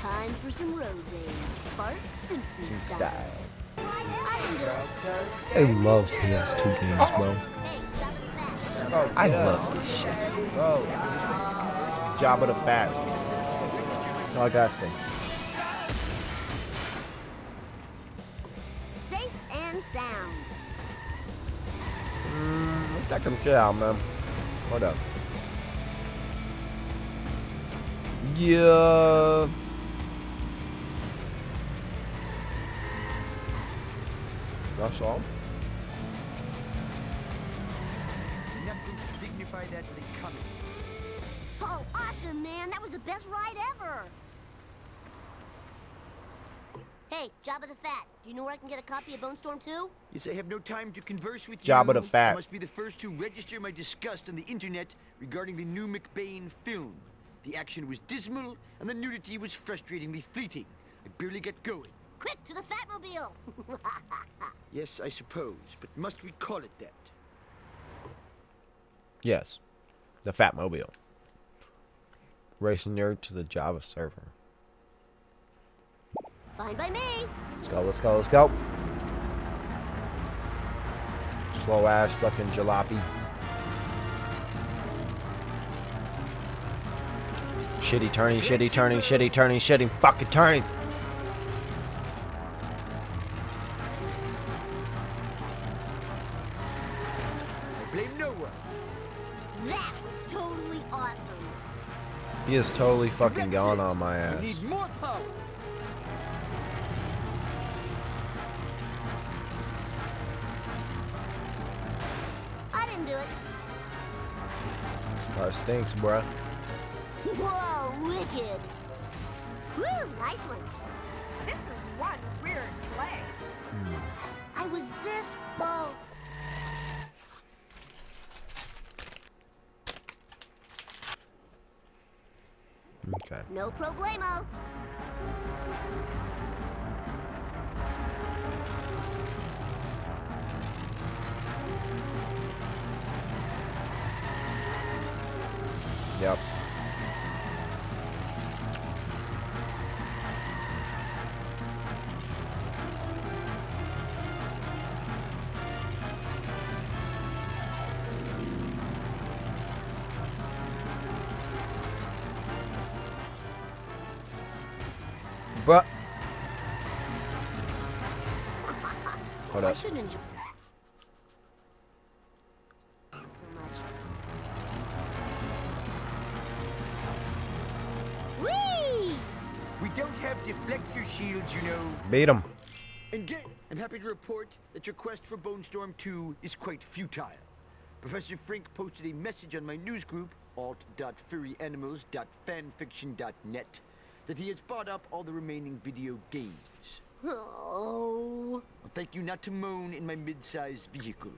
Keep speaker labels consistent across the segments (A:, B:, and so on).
A: Time for some road rage. Bart Simpson
B: Some
A: style.
B: style.
A: I can do it.
B: I love PS2 games, bro.
A: Hey, drop it fast.
C: Oh,
B: I love this shit.
C: Bro. Jabba the Fat. That's all I gotta say.
A: Safe and sound.
C: Mm, check some shit out, man. Hold up. Yeah. That's all.
D: Nothing to dignify that than coming.
A: Oh, awesome, man. That was the best ride ever. Hey, Jabba the Fat. Do you know where I can get a copy of Bonestorm 2?
D: Yes, I have no time to converse with you.
C: Jabba
D: you.
C: the Fat.
D: I must be the first to register my disgust on the internet regarding the new McBain film. The action was dismal, and the nudity was frustratingly fleeting. I barely get going.
A: Quick, to the Fatmobile!
D: Yes, I suppose, but must we call it that?
C: Yes. The Fatmobile. Racing nerd to the Java server.
A: Fine by me.
C: Let's go, let's go, let's go. Slow ass fucking jalopy. Shitty turning, shitty turning, shitty turning, shitty fucking turning. He is totally fucking gone on my ass.
D: need more power.
A: I didn't do it.
C: Oh, Car stinks, bruh.
A: Whoa, wicked. Woo, nice one.
E: This is one weird place. Hmm.
A: I was this close.
C: Okay.
A: No problemo.
C: Yep. Hold
A: I shouldn't enjoy so
D: We don't have deflector shields, you know.
C: Beat him.
D: And get, I'm happy to report that your quest for Bonestorm 2 is quite futile. Professor Frink posted a message on my news group, alt.furryanimals.fanfiction.net, that he has bought up all the remaining video games.
A: Oh.
D: I'll thank you not to moan in my mid-sized vehicle.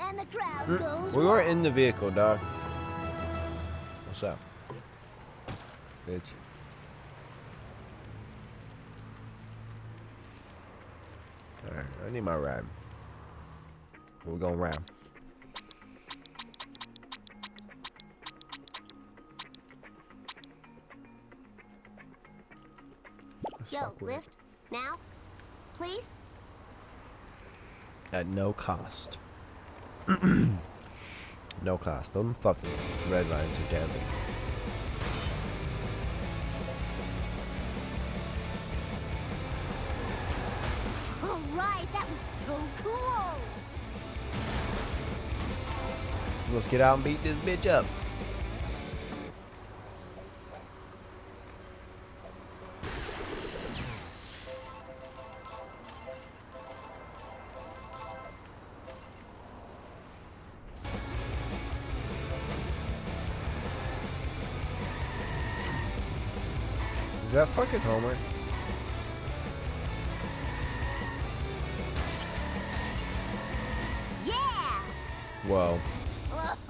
A: And the crowd hmm. goes
C: We were in the vehicle, dog. What's up? Bitch. Alright, I need my ride. We're going round. Let's
A: Yo,
C: fuck with it.
A: lift. Now? Please?
C: At no cost. no cost. Them fucking red lines are deadly.
A: All right, that was so cool.
C: Let's get out and beat this bitch up. Is that fucking Homer?
A: Yeah!
C: Whoa.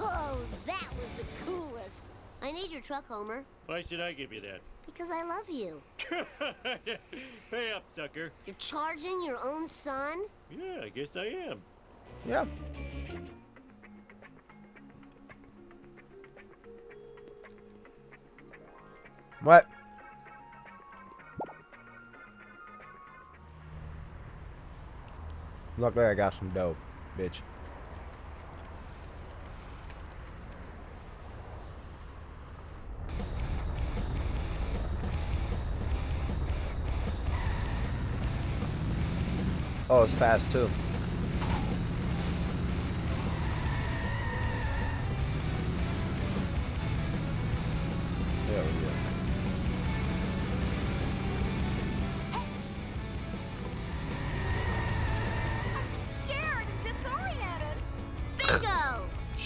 A: Oh, that was the coolest. I need your truck, Homer,
F: Why should I give you that?
A: because I love you.
F: Pay up, sucker.
A: You're charging your own son?
F: Yeah, I guess I am.
C: Yeah. What? Luckily, I got some dope, bitch. Oh, it's fast too.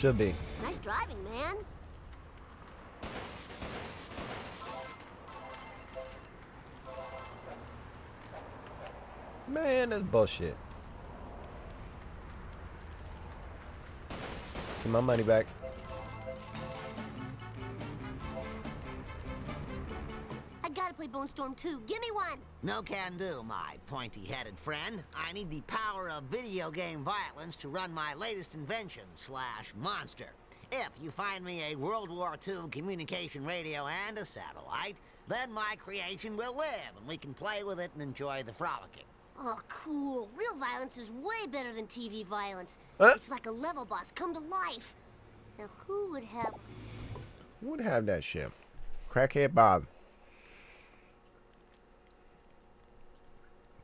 C: Should be.
A: Nice driving, man.
C: Man, that's bullshit. Get my money back.
A: Bonestorm 2. Give me one.
G: No can do, my pointy-headed friend. I need the power of video game violence to run my latest invention slash monster. If you find me a World War II communication radio and a satellite, then my creation will live and we can play with it and enjoy the frolicking.
A: Oh, cool. Real violence is way better than TV violence.
C: Huh?
A: It's like a level boss come to life. Now, who would have...
C: Who would have that shit? Crackhead Bob.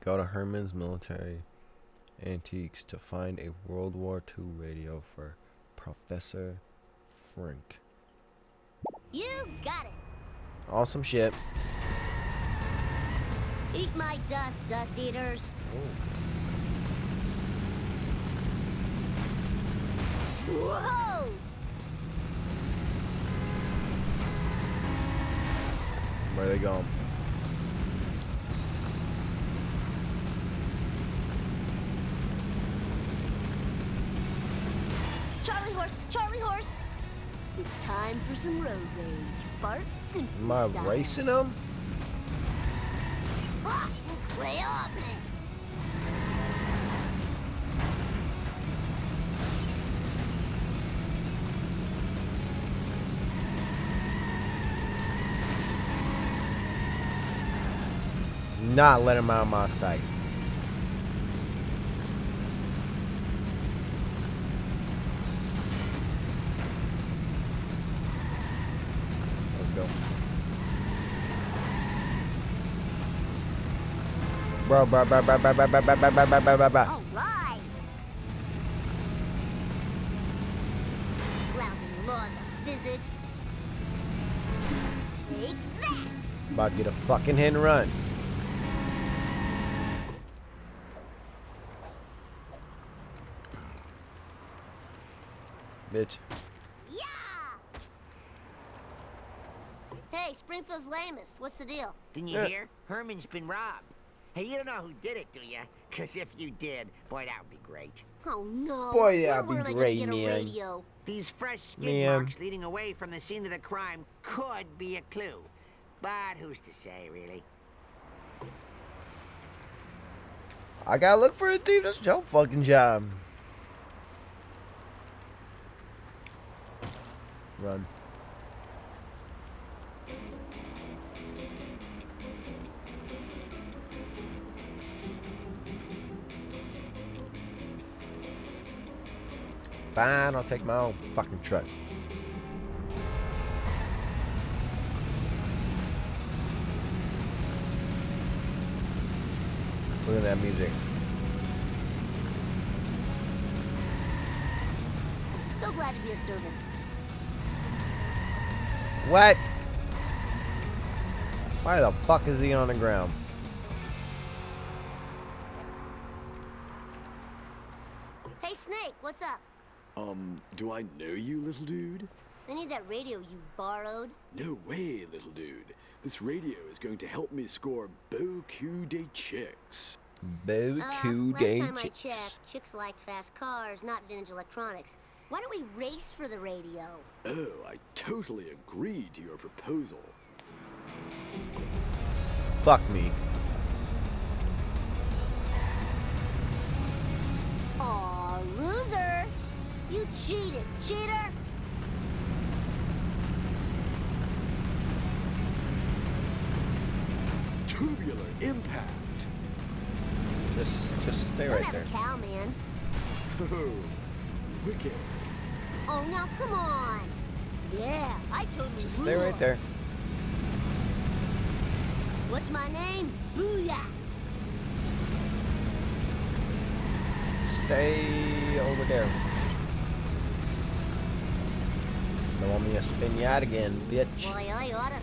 C: Go to Herman's Military Antiques to find a World War II radio for Professor Frink.
A: You got it.
C: Awesome shit.
A: Eat my dust, dust eaters. Whoa!
C: Where they going?
A: Time for some road rage. Bart Simpson
C: Am I
A: style.
C: racing him?
A: Ah, play on.
C: Not let him out of my sight. Bro, bro, bro, bro, bro, bro, bro, bro, bro, bro, bro, bro, bro, bro.
A: All right. Lousy laws of physics. Take that.
C: About to get a fucking hit and run. Bitch.
A: Yeah. Hey, Springfield's lamest. What's the deal?
G: Didn't you
C: Yeah.
G: hear? Herman's been robbed. Hey, you don't know who did it, do you? Because if you did, boy, that would be great.
A: Oh no.
C: Boy,
A: Where-
C: that'd be
A: where am I
C: great,
A: gonna get
C: man.
A: a radio?
G: These fresh skid
C: Man.
G: marks leading away from the scene of the crime could be a clue. But who's to say, really?
C: I gotta look for the thief. That's your fucking job. Run. Fine, I'll take my own fucking truck. Look at that music.
A: So glad to be of service.
C: What? Why the fuck is he on the ground?
H: Um, do I know you, little dude?
A: I need that radio you borrowed.
H: No way, little dude. This radio is going to help me score beaucoup de chicks.
C: Beaucoup
A: uh, last
C: de
A: time I checked, chicks like fast cars, not vintage electronics. Why don't we race for the radio?
H: Oh, I totally agree to your proposal.
C: Fuck me.
H: Tubular impact.
C: Just, just stay
A: Don't
C: right
A: have
C: there.
A: a cow, man.
H: Oh, wicked.
A: Oh, now come on. Yeah, I totally
C: Just stay right there.
A: What's my name? Booyah.
C: Stay over there. Don't want me to spin you out again, bitch.
A: Boy, I oughta.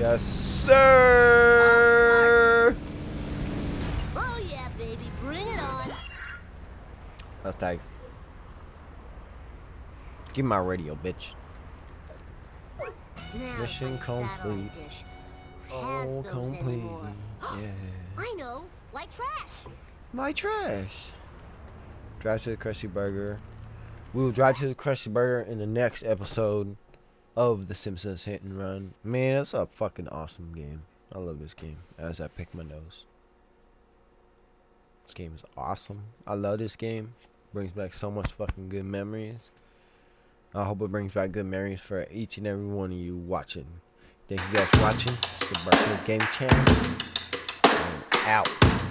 C: Yes, sir.
A: Oh, yeah, baby. Bring it on.
C: That's tight. Give me my radio, bitch.
A: Now
C: Mission
A: if I sat on a
C: complete. Oh, complete. Yeah.
A: I know, like trash.
C: My trash. Drive to the Krusty Burger. We will drive to the Krusty Burger in the next episode of The Simpsons Hit and Run. Man, that's a fucking awesome game. I love this game. As I pick my nose. This game is awesome. I love this game. Brings back so much fucking good memories. I hope it brings back good memories for each and every one of you watching. Thank you guys for watching. It's the Game Channel. I'm out.